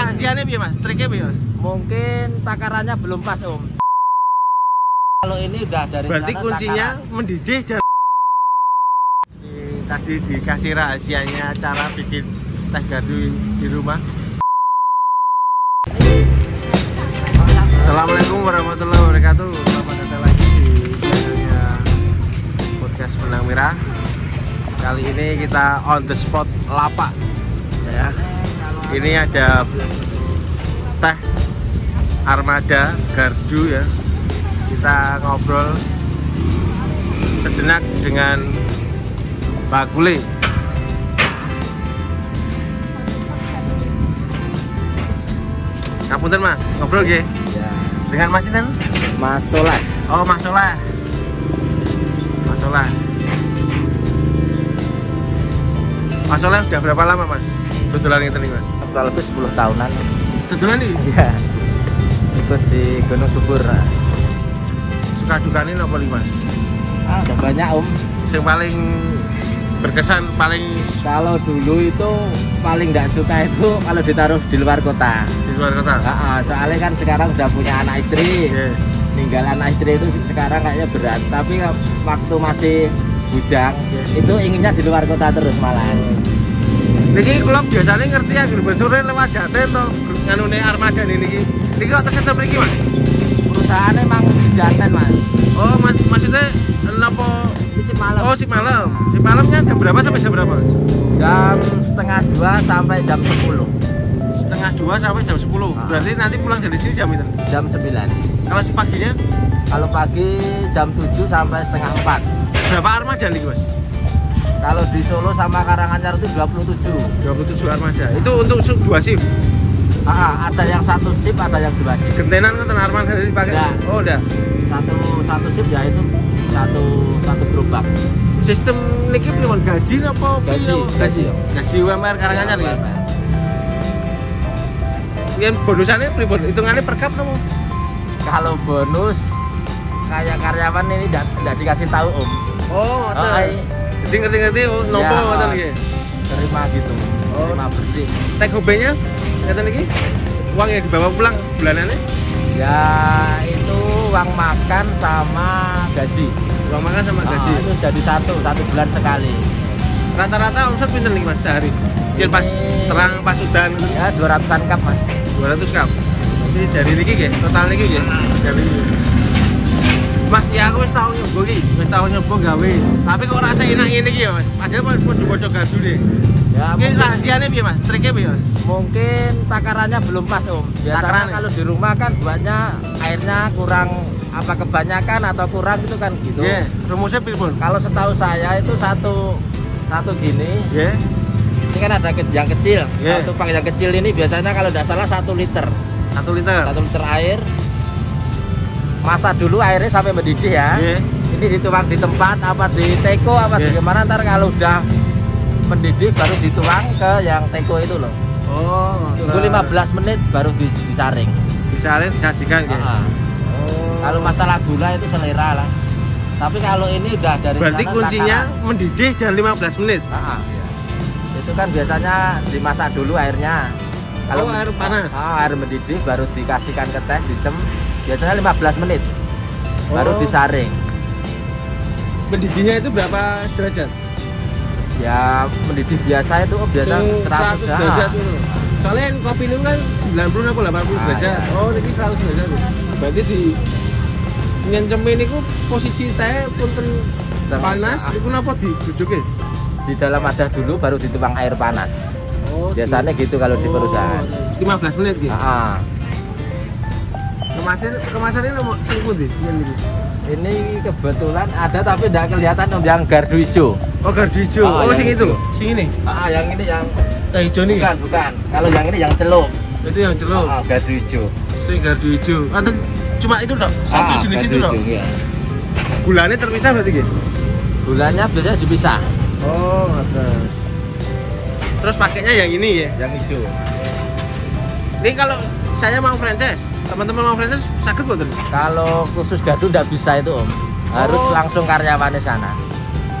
rahasianya piye Mas? Triknya piye Mas? Mungkin takarannya belum pas om. Kalau ini udah dari Berarti sana kuncinya takaran. mendidih dan Ini tadi dikasih rahasianya cara bikin teh gardu di rumah. Assalamualaikum warahmatullahi wabarakatuh. Selamat datang lagi di channelnya podcast Benang Merah. Kali ini kita on the spot lapak ya. Ini ada teh armada gardu ya. Kita ngobrol sejenak dengan Pak Gule. Ngapunten Mas, ngobrol nggih. Ya. Dengan Mas Sinten? Mas Solat. Oh, Mas Solah. Mas Solah. Mas Solah udah berapa lama, Mas? Betulan itu nih, Mas. Kurang lebih 10 tahunan. Betulan nih. Iya. Ikut di Gunung Subur. Suka dukanya apa nih, Mas? Ah, udah banyak om. Yang paling berkesan paling Kalau dulu itu paling nggak suka itu kalau ditaruh di luar kota. di luar kota. Ah, ah, soalnya kan sekarang udah punya anak istri. Iya. Ninggal anak istri itu sekarang kayaknya berat. Tapi waktu masih bujang Iya. itu inginnya di luar kota terus malah. Niki kula biasanya ngerti ya gerben sore lewat jate to nganune armada niki. Niki kok tersetel mriki, Mas? Perusahaannya emang di jantan mas. Oh, mas, maksudnya napa Isi malam. Oh, si malam. Si malamnya jam berapa sampai jam berapa, Mas? Jam setengah dua sampai jam 10 Setengah dua sampai jam 10 Ah. Berarti nanti pulang dari sini jam itu. jam 9 Kalau si paginya kalau pagi jam 7 sampai setengah 4 berapa armada nih, Mas? Kalau di Solo sama Karanganyar itu 27 27 armada. Itu untuk dua shift. ah, ah, ada yang satu sip ada yang dua sip Gentenan kan armada dipakai. Enggak. Oh, udah. satu satu sip ya itu satu satu gerobak Sistem niki pripun gaji apa? Gaji, gaji. Gaji UMR Karanganyar ya. Yang bonusannya pripun? Hitungannya per kap napa? kalau bonus kayak karyawan ini tidak dikasih tahu om Oh, oh, Jadi ngerti-ngerti oh, nopo Ya. ngoten iki. terima gitu Oh. terima bersih Take home-nya ngeten iki. Uang yang dibawa pulang bulanannya ya itu uang makan sama gaji uang makan sama gaji. Ah, itu jadi satu satu bulan sekali Rata-rata omset pinten nih Mas sehari? Yen pas Ini- terang pas udan ya 200an cup mas 200 kap. Jadi dari niki nggih, total niki nggih. Dari. Mas, ya aku wis tau nyoba iki, wis tau nyoba gawe. Tapi kok rasa enak ngene iki ya, Mas. Padahal pas podo gardu deh. ya Ini mungkin, rahasianya piye, Mas? Triknya piye, Mas? mungkin takarannya belum pas om biasanya Takarannya? kalau di rumah kan buatnya airnya kurang apa kebanyakan atau kurang itu kan gitu Nggih, rumusnya pripun? kalau setahu saya itu satu satu gini Nggih. ini kan ada yang kecil Yeah. satu pak yang kecil ini biasanya kalau tidak salah satu liter 1 liter. satu liter air masak dulu airnya sampai mendidih ya Nggih. ini dituang di tempat apa di teko apa di Yeah. gimana ntar kalau udah mendidih baru dituang ke yang teko itu loh Oh, tunggu 15 menit baru di- disaring Disaring disajikan nggih. Ah, ah. Oh. kalau masalah gula itu selera lah tapi kalau ini udah dari Berarti sana kuncinya takaran. mendidih dan 15 menit. Ah, ah. itu kan biasanya dimasak dulu airnya Oh, air panas. ah, air mendidih baru dikasihkan ke teh dicem biasanya 15 menit baru Oh. disaring Mendidihnya itu berapa derajat? ya mendidih biasa itu oh, biasa Sing 100 100, ah. derajat itu. Soalnya kopi ini kan 90 atau 80 Ah, derajat. iya. Oh, ini 100 derajat. Berarti di nyenceme ini posisi teh punten Sama- panas, ah. itu napa dibujuke? di dalam wadah dulu baru dituang air panas Oh, biasanya gitu kalau di oh, perusahaan 15 menit gitu. Ah, ah. Kemasan kemasan ini nomor sing pundi? Iki. ini kebetulan ada tapi tidak kelihatan om yang gardu hijau Oh, gardu hijau. Oh, Oh, yang sing itu. Sing ini. ah, yang ini yang Teh hijau nih. bukan bukan kalau yang ini yang celup Itu yang celup. Ah, gardu hijau Sing gardu hijau. Atau cuma itu dok? Satu Ah, jenis itu dok? iya. Gulanya terpisah berarti gitu? gulanya biasanya dipisah Oh, ada. Terus pakainya yang ini ya? yang hijau Ini kalau saya mau franchise, teman-teman mau franchise sakit betul? kalau khusus gardu tidak bisa itu om harus Oh. langsung karyawannya sana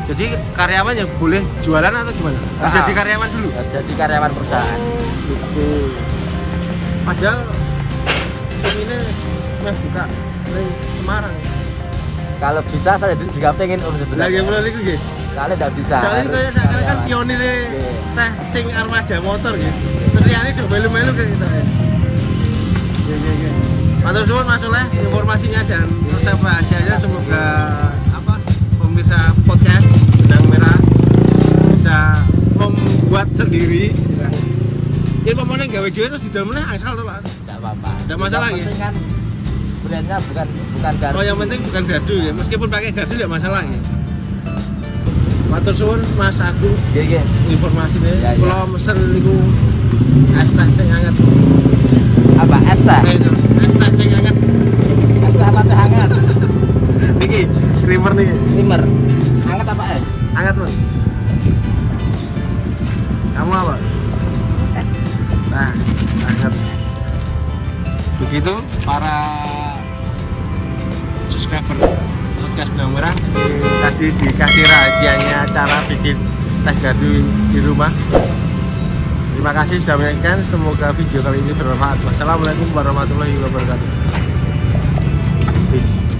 Jadi karyawan yang boleh jualan atau gimana? Harus Ah. jadi karyawan dulu? jadi karyawan perusahaan gitu. padahal ini meh buka di Semarang Kalau bisa saya juga pengen om lagi sebenarnya. mulai itu gitu Soalnya tidak bisa. soalnya kayak sekarang kan pionir teh sing armada motor gitu terus ini udah melu-melu kayak gitu ya Iya, iya, iya. Matur suwun Mas informasinya dan resep rahasianya semoga apa pemirsa podcast benang merah bisa membuat sendiri. Ya pemone gawe dhewe terus di dalamnya angsal to, Pak. Tidak apa-apa. Nggak masalah, ya? kan brandnya bukan bukan gardu. Oh yang penting bukan gardu ya, meskipun pakai gardu tidak masalah ya. Matur suwun Mas Agung Iya, iya. informasinya. Ya, ya. Kalau mesen niku es teh sing Kamu apa? Nah, hangat. Begitu para subscriber podcast Ini tadi dikasih rahasianya cara bikin teh gardu di rumah. Terima kasih sudah menyaksikan. Semoga video kali ini bermanfaat. Wassalamualaikum warahmatullahi wabarakatuh. Peace.